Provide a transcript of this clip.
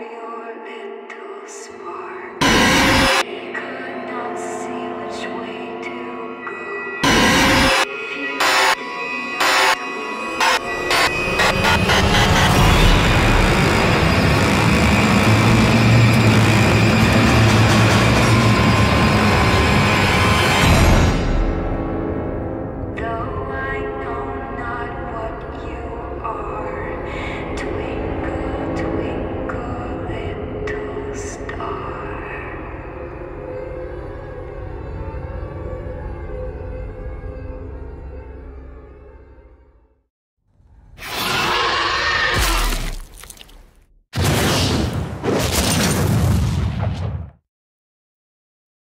your petals.